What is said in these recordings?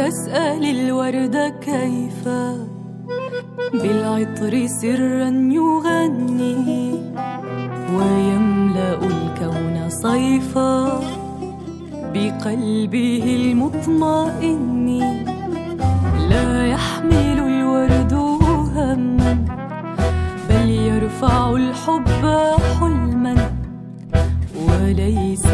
الورد كيف بالعطر سرا يغني ويملأ الكون صيفا بقلبه المطمئن. لا يحمل الورد هما بل يرفع الحب حلما وليس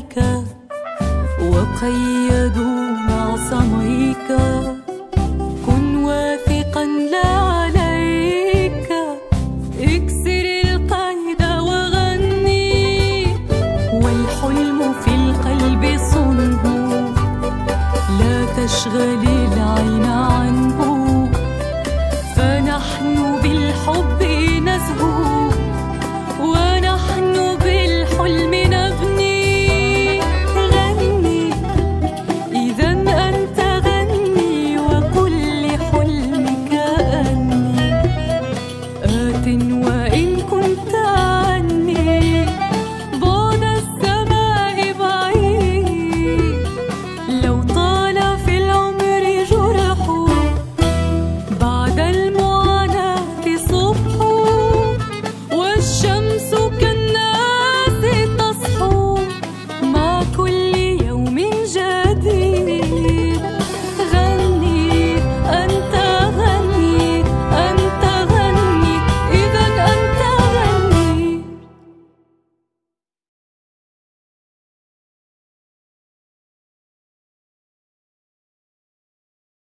يديك وقيدوا مع كن واثقا لا عليك. اكسر القيد وغني. والحلم في القلب صنه. لا تشغلي العين عنه. فنحن بالحب